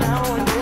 now and